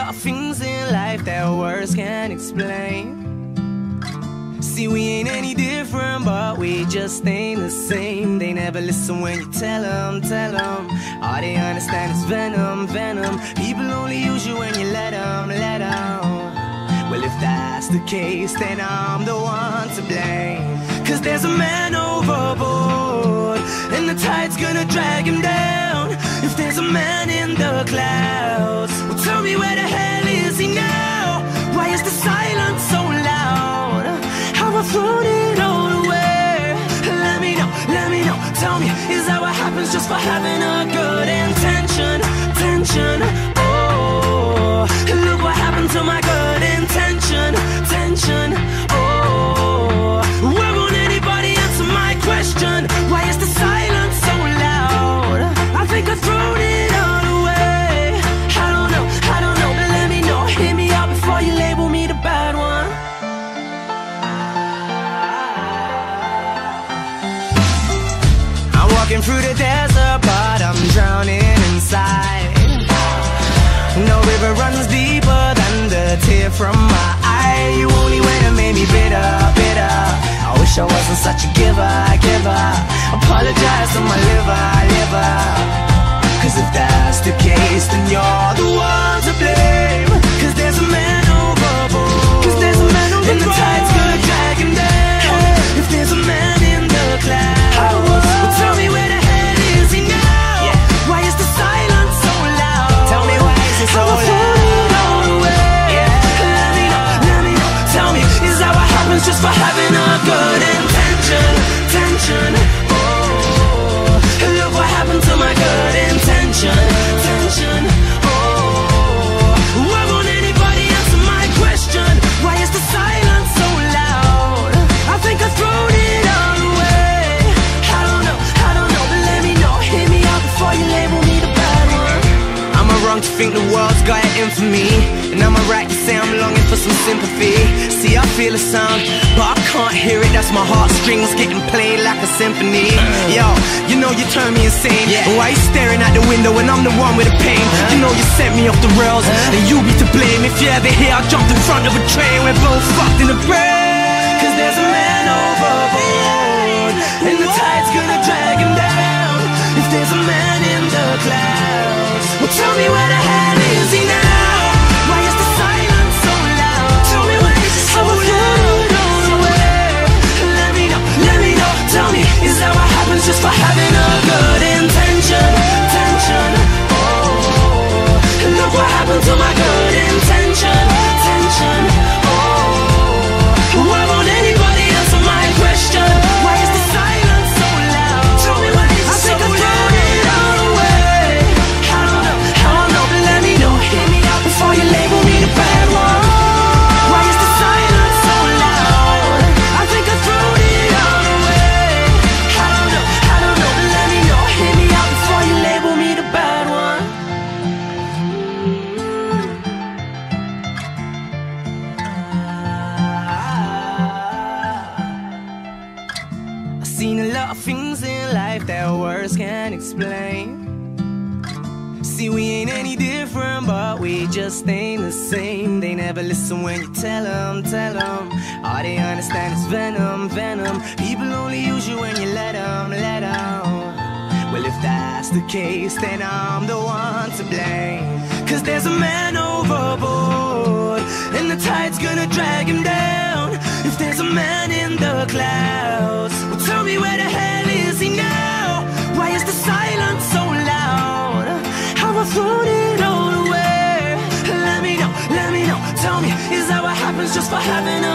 there are things in life that words can't explain. See, we ain't any different, but we just ain't the same. They never listen when you tell them, tell them. All they understand is venom, venom. People only use you when you let them, let them. Well, if that's the case, then I'm the one to blame. Cause there's a man overboard, and the tide's gonna drag him down. If there's a man in the clouds, well, tell me where the Apologize to my liver, liver. Cause if that's the case, then you're the one to blame. Think the world's got it in for me? And am I right to say I'm longing for some sympathy? See, I feel a sound, but I can't hear it. That's my heartstrings getting played like a symphony. Yo, you know you turn me insane. Why you staring at the window when I'm the one with the pain? You know you sent me off the rails, and you be to blame. If you're ever here, I jumped in front of a train. We're both fucked in the brain. That words can't explain. See, we ain't any different, but we just ain't the same. They never listen when you tell them, tell them. All they understand is venom, venom. People only use you when you let them, let them. Well, if that's the case, then I'm the one to blame. Cause there's a man overboard, and the tide's gonna drag him down. If there's a man in the clouds, just for having